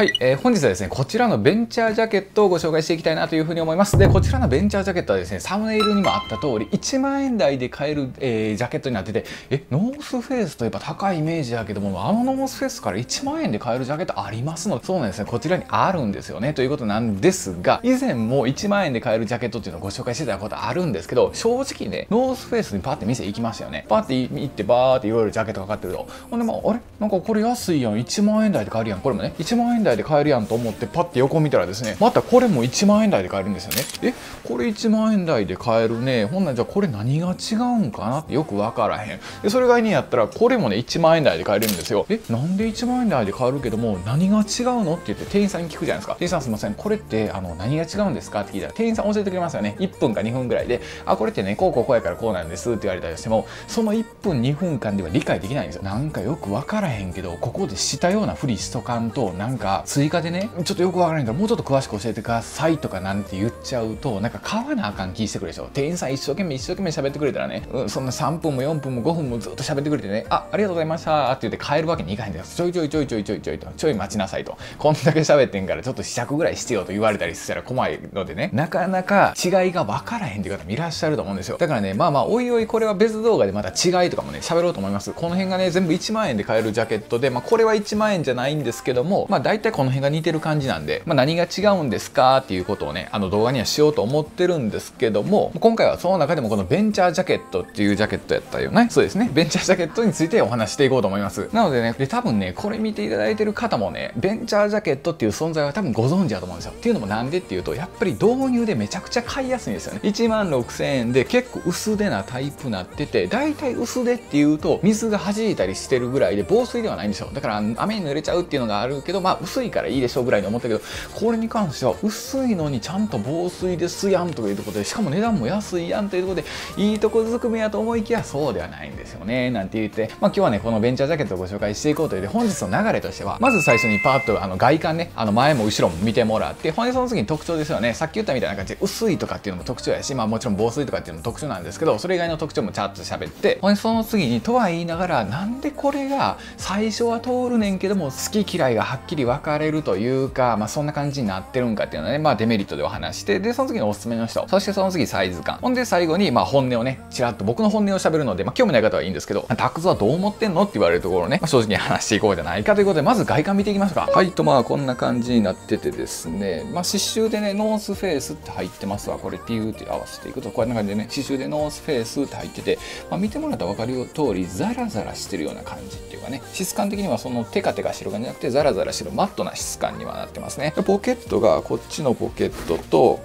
はい、えー、本日はですね、こちらのベンチャージャケットをご紹介していきたいなというふうに思います。で、こちらのベンチャージャケットはですね、サムネイルにもあった通り、1万円台で買える、えー、ジャケットになってて、え、ノースフェイスといえば高いイメージだけども、あのノースフェイスから1万円で買えるジャケットありますの？そうなんですね、こちらにあるんですよね、ということなんですが、以前も1万円で買えるジャケットっていうのをご紹介してたことあるんですけど、正直ね、ノースフェイスにパッて店行きましたよね。パッて行ってバーっていろいろジャケットかかってると。ほんで、まあ、あれ？なんかこれ安いやん、1万円台で買えるやん、これもね、1万円台で買えるやんと思ってパッて横見たらですねまたこれも1万円台で買えるんですよね。えこれ1万円台で買えるね。ほんなんじゃこれ何が違うんかなってよく分からへん。でそれがにやったらこれもね1万円台で買えるんですよ。えなんで1万円台で買えるけども何が違うのって言って店員さんに聞くじゃないですか。店員さんすいません。これってあの何が違うんですかって聞いたら店員さん教えてくれますよね。1分か2分ぐらいで。あこれってねこうこうこうやからこうなんですって言われたりしてもその1分2分間では理解できないんですよ。なんかよく分からへんけどここでしたようなふりしとかんとなんか追加でね。ちょっとよくわからないからもうちょっと詳しく教えてくださいとかなんて言っちゃうとなんか買わなあかん気してくるでしょ。店員さん一生懸命一生懸命喋ってくれたらね、うん、そんな3分も4分も5分もずっと喋ってくれてね。あありがとうございましたって言って帰るわけにいかへんですちょいちょいちょいちょいちょいちょいとちょい待ちなさいと。こんだけ喋ってんからちょっと試着ぐらいしてよと言われたりしたら困るのでね。なかなか違いが分からへんっていう方もいらっしゃると思うんですよ。だからねまあまあおいおいこれは別動画でまた違いとかもね喋ろうと思います。この辺がね全部1万円で買えるジャケットでまあこれは1万円じゃないんですけどもまあ大体この辺が似てる感じなんで、まあ、何が違うんですかっていうことをねあの動画にはしようと思ってるんですけども今回はその中でもこのベンチャージャケットっていうジャケットやったよね。そうですね。ベンチャージャケットについてお話していこうと思います。なのでねで多分ねこれ見ていただいてる方もねベンチャージャケットっていう存在は多分ご存知だと思うんですよ。っていうのもなんでっていうとやっぱり導入でめちゃくちゃ買いやすいんですよね。1万6000円で結構薄手なタイプなってて大体薄手っていうと水が弾いたりしてるぐらいで防水ではないんですよ。だから雨に濡れちゃうっていうのがあるけどまあ薄いからいいでしょうぐらいに思ったけどこれに関しては薄いのにちゃんと防水ですやんというところでしかも値段も安いやんというところでいいとこずくめやと思いきやそうではないんですよね。なんて言って、まあ、今日はねこのベンチャージャケットをご紹介していこうというで本日の流れとしてはまず最初にパーッとあの外観ねあの前も後ろも見てもらってほんでその次に特徴ですよね。さっき言ったみたいな感じで薄いとかっていうのも特徴やしまあもちろん防水とかっていうのも特徴なんですけどそれ以外の特徴もちゃんと喋ってほんでその次にとは言いながらなんでこれが最初は通るねんけども好き嫌いがはっきり分かれるというかまあそんな感じになってるんかっていうのはねまあデメリットでお話してでその次におすすめの人。そしてその次サイズ感。ほんで最後にまあ本音をねちらっと僕の本音を喋るのでまあ興味ない方はいいんですけどタクズはどう思ってんのって言われるところをね、まあ、正直に話していこうじゃないかということでまず外観見ていきましょうか。はいとまあこんな感じになっててですねまあ刺繍でねノースフェイスって入ってますわ。これピューって合わせていくと。こんな感じでね刺繍でノースフェイスって入ってて、まあ、見てもらったら分かる通りザラザラしてるような感じっていうかね質感的にはそのテカテカしてる感じじゃなくてザラザラしてるような質感にはなってますね。ポケットがこっちのポケットと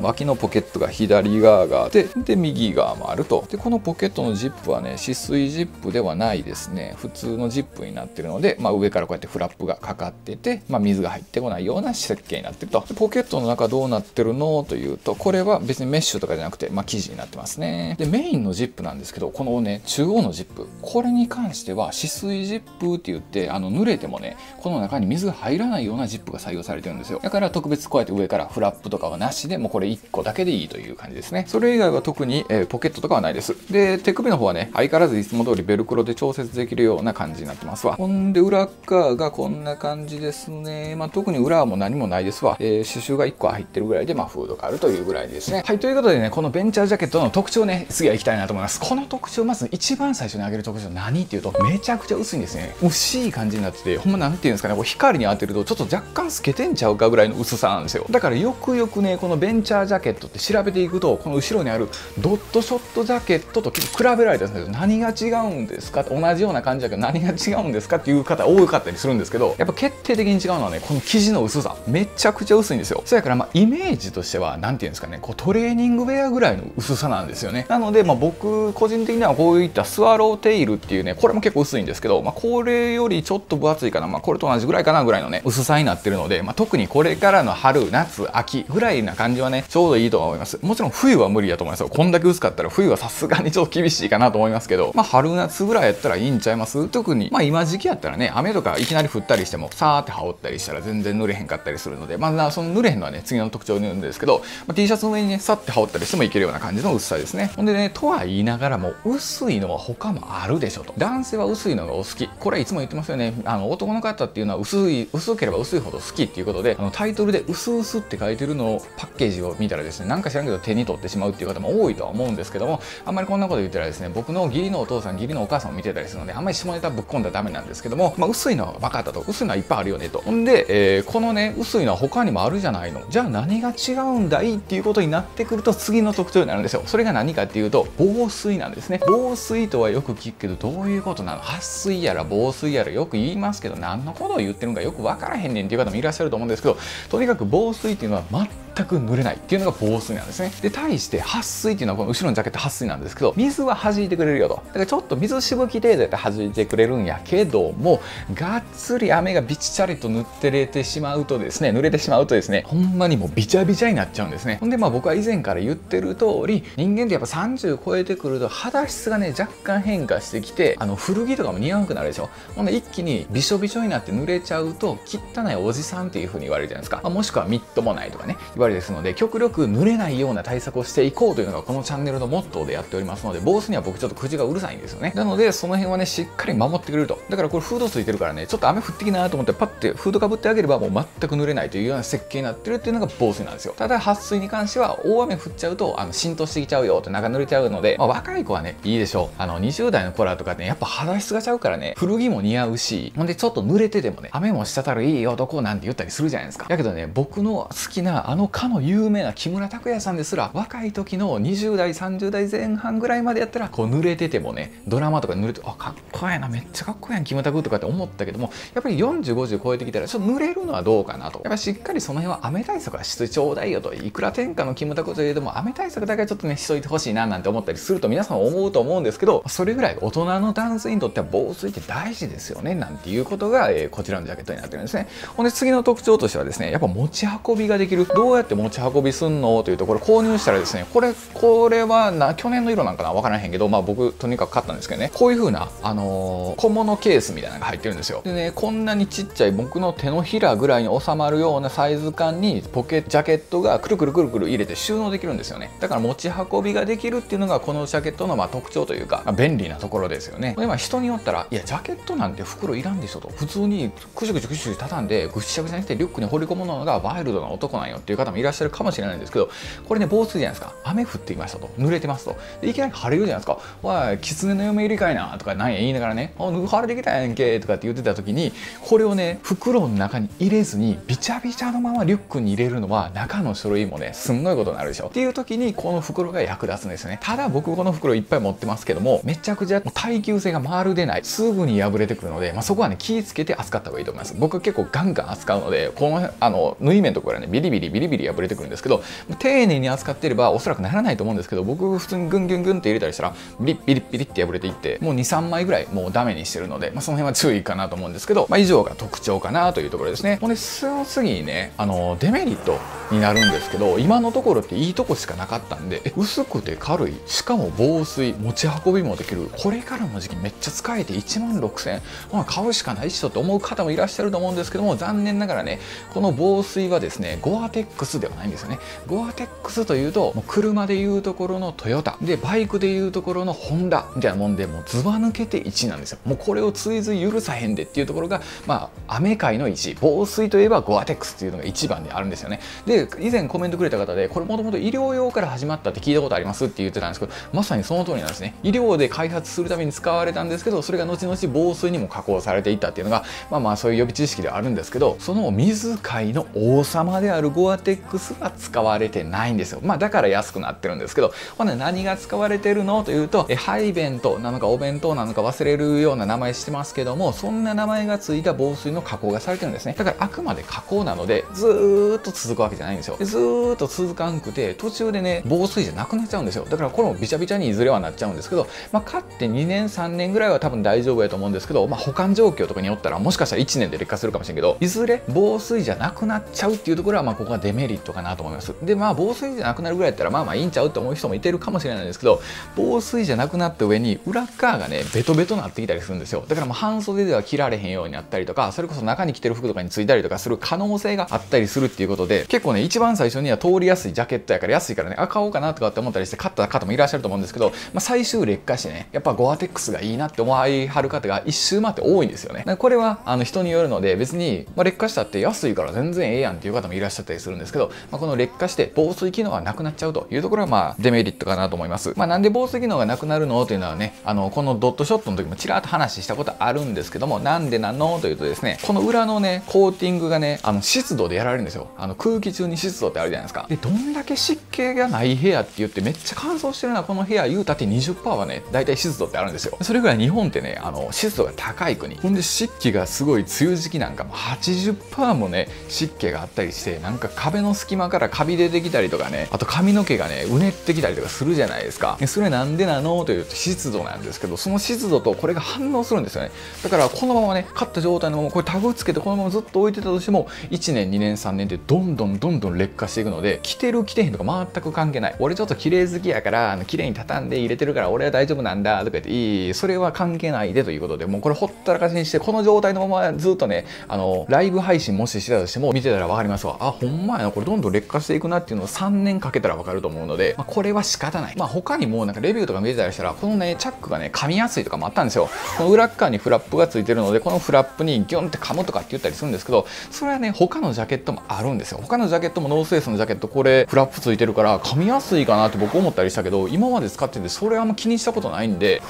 脇のポケットが左側があってで右側もあると。でこのポケットのジップはね止水ジップではないですね。普通のジップになってるので、まあ、上からこうやってフラップがかかってて、まあ、水が入ってこないような設計になってると。ポケットの中どうなってるのというとこれは別にメッシュとかじゃなくて、まあ、生地になってますね。でメインのジップなんですけどこのね中央のジップこれに関しては止水ジップって言ってあの濡れてもねこの中に水が入らないようなジップが採用されてるんですよ。だから特別こうやって上からフラップとかはなしでもうこれ1個だけでいいという感じですね。それ以外は特に、えー、ポケットとかはないです。で、手首の方はね、相変わらずいつも通りベルクロで調節できるような感じになってますわ。ほんで、裏側がこんな感じですね。まあ、特に裏はもう何もないですわ。えー、刺繍が1個入ってるぐらいで、まあ、フードがあるというぐらいですね。はい、ということでね、このベンチャージャケットの特徴ね、次は行きたいなと思います。この特徴、まず一番最初に挙げる特徴何っていうと、めちゃくちゃ薄いんですね。薄い感じになってて、ほんまなんていうんですかね、こう光に当てるとちょっと若干透けてんちゃうかぐらいの薄さなんですよ。だからよくよくね、このベンチャージャケットって調べていくと、この後ろにあるドットショットジャケットと結構比べられたんですけど何が違うんですか？同じような感じだけど何が違うんですかっていう方多かったりするんですけどやっぱ決定的に違うのはねこの生地の薄さ。めちゃくちゃ薄いんですよ。そやからまあイメージとしては何て言うんですかねこうトレーニングウェアぐらいの薄さなんですよね。なのでまあ僕個人的にはこういったスワローテイルっていうねこれも結構薄いんですけど、まあ、これよりちょっと分厚いかな、まあ、これと同じぐらいかなぐらいのね薄さになってるので、まあ、特にこれからの春夏秋ぐらいな感じはねちょうどいいと思います。もちろん冬は無理やと思いますよ。こんだけ薄かったら冬はさすがにちょっと厳しいかなと思いますけど。まあ春夏ぐらいやったらいいんちゃいます？特にまあ今時期やったらね雨とかいきなり降ったりしてもさーって羽織ったりしたら全然濡れへんかったりするのでまあその濡れへんのはね次の特徴になるんですけど、まあ、T シャツの上にねさって羽織ったりしてもいけるような感じの薄さですね。ほんでねとは言いながらも薄いのは他もあるでしょと。男性は薄いのがお好き。これいつも言ってますよね。あの男の方っていうのは薄い薄ければ薄いほど好きっていうことであのタイトルで「薄々」って書いてるのをパッケージを見たらですねなんか知らんけど手に取ってしまうっていう方も多いとは思うんですけどもあんまりこんなこと言ったらですね僕の義理のお父さん義理のお母さんを見てたりするのであんまり下ネタぶっ込んだらダメなんですけども、まあ、薄いのは分かったと薄いのはいっぱいあるよねと。ほんで、えー、このね薄いのは他にもあるじゃないの。じゃあ何が違うんだいっていうことになってくると次の特徴になるんですよ。それが何かっていうと防水なんですね。防水とはよく聞くけどどういうことなの？撥水やら防水やらよく言いますけど何のことを言ってるのかよく分からへんねんっていう方もいらっしゃると思うんですけどとにかく防水っていうのは全全く濡れないっていうのが防水なんですね。で対して撥水っていうのはこの後ろのジャケット撥水なんですけど水は弾いてくれるよと。だからちょっと水しぶき程度やったら弾いてくれるんやけどもがっつり雨がびちちゃりと塗ってれてしまうとですね濡れてしまうとですねほんまにもうびちゃびちゃになっちゃうんですね。ほんでまあ僕は以前から言ってる通り人間ってやっぱ30超えてくると肌質がね若干変化してきてあの古着とかも似合わなくなるでしょ。ほんで一気にびしょびしょになって濡れちゃうと汚いおじさんっていう風に言われるじゃないですか、まあ、もしくはみっともないとかね言われですので極力濡れないような対策をしていこうというのがこのチャンネルのモットーでやっておりますので防水には僕ちょっと口がうるさいんですよね。なのでその辺はねしっかり守ってくれると。だからこれフードついてるからねちょっと雨降ってきなと思ってパッてフードかぶってあげればもう全く濡れないというような設計になってるっていうのが防水なんですよ。ただ撥水に関しては大雨降っちゃうとあの浸透してきちゃうよって中濡れちゃうので、まあ、若い子はねいいでしょう。あの20代の子らとかねやっぱ肌質がちゃうからね古着も似合うしほんでちょっと濡れててもね雨も滴るいい男なんて言ったりするじゃないですか。だけどね僕の好きなあのかの有名な木村拓哉さんですら若い時の20代30代前半ぐらいまでやったらこう濡れててもねドラマとか濡れてあかっこええなめっちゃかっこええやん木村拓とかって思ったけどもやっぱり4050超えてきたらちょっと濡れるのはどうかなと。やっぱしっかりその辺は雨対策はしてちょうだいよといくら天下の木村拓といえども雨対策だけはちょっとねしといてほしいななんて思ったりすると皆さん思うと思うんですけどそれぐらい大人の男性にとっては防水って大事ですよねなんていうことが、えー、こちらのジャケットになってるんですね。ほんで次の特徴としてはですねやっぱ持ち運びができる。どうやって持ち運びすんの？というところ購入したらですねこれこれはな去年の色なんかな？分からへんけどまあ僕とにかく買ったんですけどね。こういう風なあのー、小物ケースみたいなのが入ってるんですよ。でねこんなにちっちゃい僕の手のひらぐらいに収まるようなサイズ感にポケジャケットがくるくるくるくる入れて収納できるんですよね。だから持ち運びができるっていうのがこのジャケットのまあ特徴というか、まあ、便利なところですよね。でまあ人によったらいやジャケットなんて袋いらんでしょと。普通にくしゅくしゅくしゅ畳んでぐしゃぐしゃにしてリュックに放り込むのがワイルドな男なんよっていう方もいらっしゃるかもしれないんですけどこれね防水じゃないですか。雨降ってきましたと。濡れてますと。いきなり晴れるじゃないですか「おい狐の嫁入りかいな」とか何や言いながらね「あ晴れてきたやんけ」とかって言ってた時にこれをね袋の中に入れずにびちゃびちゃのままリュックに入れるのは中の書類もねすんごいことになるでしょ。っていう時にこの袋が役立つんですよね。ただ僕この袋いっぱい持ってますけどもめちゃくちゃ耐久性がまるでない。すぐに破れてくるので、まあ、そこはね気をつけて扱った方がいいと思います。僕結構ガンガン扱うのでこのあの縫い目のところからねビリビリビリビリ破れてくるんですけど丁寧に扱っていればおそらくならないと思うんですけど僕普通にグングングンって入れたりしたらビリビリビリって破れていってもう23枚ぐらいもうダメにしてるので、まあ、その辺は注意かなと思うんですけど、まあ、以上が特徴かなというところですね。ほんでその次にねあのデメリットになるんですけど今のところっていいとこしかなかったんで薄くて軽いしかも防水持ち運びもできるこれからの時期めっちゃ使えて1万6000円、まあ、買うしかないっしょと思う方もいらっしゃると思うんですけども残念ながらねこの防水はですねゴアテックスではないんですよね。ゴアテックスというともう車でいうところのトヨタ。でバイクでいうところのホンダみたいなもんでもうずば抜けて1なんですよ。もうこれを追随許さへんでっていうところがまあ雨界の1防水といえばゴアテックスっていうのが一番であるんですよね。で以前コメントくれた方でこれもともと医療用から始まったって聞いたことありますって言ってたんですけどまさにその通りなんですね。医療で開発するために使われたんですけどそれが後々防水にも加工されていったっていうのがまあまあそういう予備知識ではあるんですけどその水界の王様であるゴアテックスが使われてないんですよ。まあだから安くなってるんですけどほんで何が使われてるのというとえ廃弁当なのかお弁当なのか忘れるような名前してますけどもそんな名前がついた防水の加工がされてるんですね。だからあくまで加工なのでずーっと続くわけじゃないんですよ。でずーっと続かんくて途中でね防水じゃなくなっちゃうんですよ。だからこれもびちゃびちゃにいずれはなっちゃうんですけどまあ買って2年3年ぐらいは多分大丈夫やと思うんですけどまあ保管状況とかによったらもしかしたら1年で劣化するかもしれんけどいずれ防水じゃなくなっちゃうっていうところはまあここがデメメリットかなと思います。でまあ防水じゃなくなるぐらいやったらまあまあいいんちゃうって思う人もいてるかもしれないんですけど防水じゃなくなった上に裏側がねベトベトなってきたりするんですよ。だからもう半袖では着られへんようになったりとかそれこそ中に着てる服とかについたりとかする可能性があったりするっていうことで結構ね一番最初には通りやすいジャケットやから安いからねあ買おうかなとかって思ったりして買った方もいらっしゃると思うんですけど、まあ、最終劣化してねやっぱゴアテックスがいいなって思いはる方が一周回って多いんですよね。これはあの人によるので別に、まあ、劣化したって安いから全然ええやんっていう方もいらっしゃったりするんですけど、まあ、この劣化して防水機能がなくなっちゃうというところがまあデメリットかなと思います、まあ、なんで防水機能がなくなるのというのはねあのこのドットショットの時もちらっと話したことあるんですけどもなんでなのというとですねこの裏のねコーティングがねあの湿度でやられるんですよ。あの空気中に湿度ってあるじゃないですか。でどんだけ湿気がない部屋って言ってめっちゃ乾燥してるなこの部屋言うたって20%はね大体湿度ってあるんですよ。それぐらい日本ってねあの湿度が高い国。ほんで湿気がすごい梅雨時期なんかも80%もね湿気があったりしてなんか壁の隙間からカビ出てきたりとかね。あと髪の毛がねうねってきたりとかするじゃないですか。でそれなんでなの？というと湿度なんですけどその湿度とこれが反応するんですよね。だからこのままね買った状態のままこれタグつけてこのままずっと置いてたとしても1年2年3年ってどんどんどんどん劣化していくので着てる着てへんとか全く関係ない。俺ちょっと綺麗好きやからあの綺麗に畳んで入れてるから俺は大丈夫なんだとか言っていいそれは関係ないでということでもうこれほったらかしにしてこの状態のままずっとねあのライブ配信もししてたとしても見てたら分かりますわ。あほんまやなこれどんどん劣化していくなっていうのを3年かけたら分かると思うので、まあ、これは仕方ない。まあ他にもなんかレビューとか見てたりしたらこのねチャックがね噛みやすいとかもあったんですよ。この裏側にフラップがついてるのでこのフラップにギョンって噛むとかって言ったりするんですけどそれはね他のジャケットもあるんですよ。他のジャケットもノースフェイスのジャケットこれフラップついてるから噛みやすいかなって僕思ったりしたけど今まで使っててそれあんま気にしたことないんで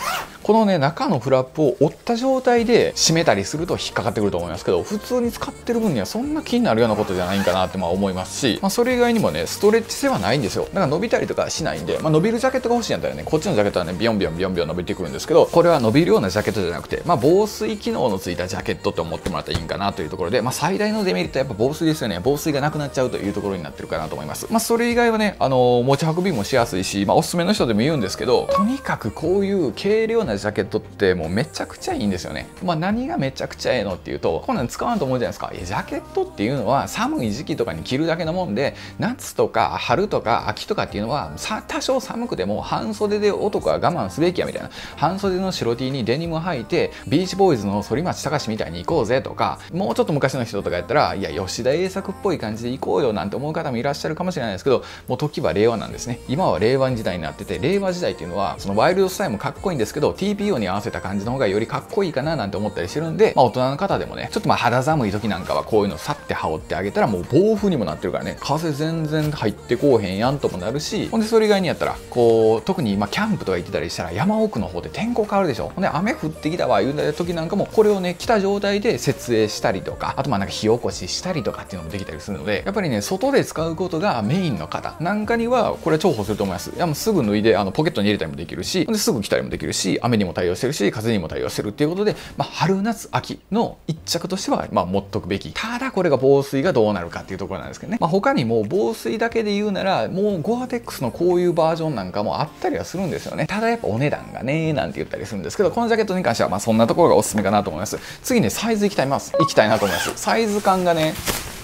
このね中のフラップを折った状態で締めたりすると引っかかってくると思いますけど普通に使ってる分にはそんな気になるようなことじゃないんかなってまあ思います。し、まあ、それ以外にもねストレッチ性はないんですよ。だから伸びたりとかしないんで、まあ、伸びるジャケットが欲しいんだったらね。こっちのジャケットはねビヨンビヨンビヨンビヨン伸びてくるんですけどこれは伸びるようなジャケットじゃなくて、まあ、防水機能のついたジャケットって思ってもらったらいいんかなというところで、まあ、最大のデメリットはやっぱ防水ですよね。防水がなくなっちゃうというところになってるかなと思います、まあ、それ以外はねあの持ち運びもしやすいし、まあ、おすすめの人でも言うんですけどとにかくこういう軽量なジャケットってもうめちゃくちゃいいんですよね、まあ、何がめちゃくちゃええのっていうとこんなん使わんと思うじゃないですか。いやジャケットっていうのは寒い時期とかに着るだけのもんで夏とか春とか秋とかっていうのは多少寒くても半袖で男は我慢すべきやみたいな。半袖の白 T にデニム履いてビーチボーイズの反町隆史みたいに行こうぜとかもうちょっと昔の人とかやったらいや吉田栄作っぽい感じで行こうよなんて思う方もいらっしゃるかもしれないですけどもう時は令和なんですね。今は令和時代になってて令和時代っていうのはそのワイルドスタイルもかっこいいんですけど TPO に合わせた感じの方がよりかっこいいかななんて思ったりしてるんで、まあ、大人の方でもねちょっとまあ肌寒い時なんかはこういうのさって羽織ってあげたらもう暴風にもなってるかね風全然入ってこうへんやんともなるしほんでそれ以外にやったらこう特に今キャンプとか行ってたりしたら山奥の方で天候変わるでしょ。ほんで雨降ってきたわ言うた時なんかもこれをね着た状態で設営したりとかあとまあなんか火起こししたりとかっていうのもできたりするのでやっぱりね外で使うことがメインの方。なんかにはこれ重宝すると思います。いやもうすぐ脱いであのポケットに入れたりもできるしですぐ着たりもできるし雨にも対応してるし風にも対応してるっていうことで、まあ、春夏秋の一着としてはまあ持っとくべき。ただこれが防水がどうなるかっていうところなんですけどね、まあ、他にも防水だけで言うならもうゴアテックスのこういうバージョンなんかもあったりはするんですよね。ただやっぱお値段がねなんて言ったりするんですけどこのジャケットに関してはまあそんなところがおすすめかなと思います。次ねサイズいきたいます。いきたいなと思います。サイズ感がね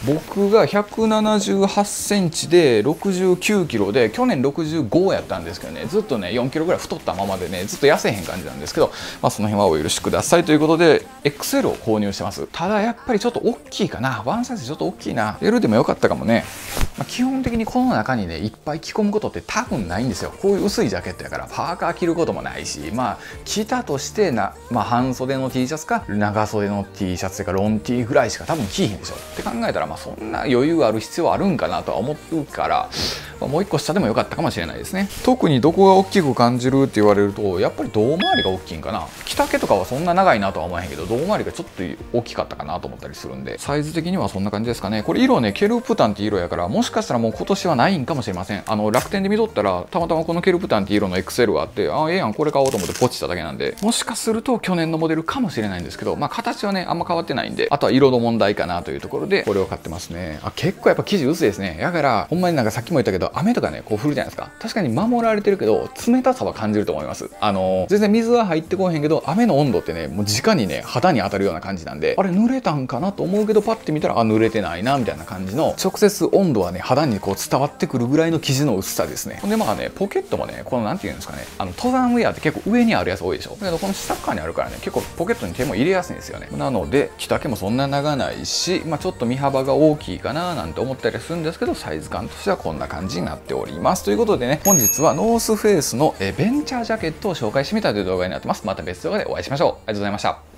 僕が178センチで69キロで去年65やったんですけどねずっとね4キロぐらい太ったままでねずっと痩せへん感じなんですけど、まあ、その辺はお許しください。ということで XL を購入してます。ただやっぱりちょっと大きいかな。ワンサイズちょっと大きいな。L でもよかったかもね、まあ、基本的にこの中にねいっぱい着込むことって多分ないんですよ。こういう薄いジャケットやから。パーカー着ることもないしまあ着たとしてな、まあ、半袖の T シャツか長袖の T シャツとかロン T ぐらいしか多分着いへんでしょ。って考えたらまあそんな余裕ある必要あるんかなとは思うから、まあ、もう一個下でもよかったかもしれないですね。特にどこが大きく感じるって言われるとやっぱり胴回りが大きいんかな。着丈とかはそんな長いなとは思わへんけど胴回りがちょっと大きかったかなと思ったりするんでサイズ的にはそんな感じですかね。これ色ねケルプタンって色やからもしかしたらもう今年はないんかもしれません。あの楽天で見とったらたまたまこのケルプタンって色の XL があってああええやんこれ買おうと思ってポチっただけなんで。もしかすると去年のモデルかもしれないんですけどまあ形はねあんま変わってないんであとは色の問題かなというところでこれを買ってますね。あ結構やっぱ生地薄いですね。だからほんまになんかさっきも言ったけど雨とかねこう降るじゃないですか。確かに守られてるけど冷たさは感じると思います。あの全然水は入ってこへんけど雨の温度ってねもう直にね肌に当たるような感じなんであれ濡れたんかなと思うけどパッて見たらあ濡れてないなみたいな感じの直接温度はね肌にこう伝わってくるぐらいの生地の薄さですね。ほんでまあねポケットもねこの何て言うんですかねあの登山ウェアって結構上にあるやつ多いでしょ。だけどこの下っ側にあるからね結構ポケットに手も入れやすいんですよね。なので着丈もそんな長ないし、まあ、ちょっと身幅が大きいかななんて思ったりするんですけどサイズ感としてはこんな感じになっております。ということでね本日はノースフェイスのベンチャージャケットを紹介してみたという動画になってます。また別動画でお会いしましょう。ありがとうございました。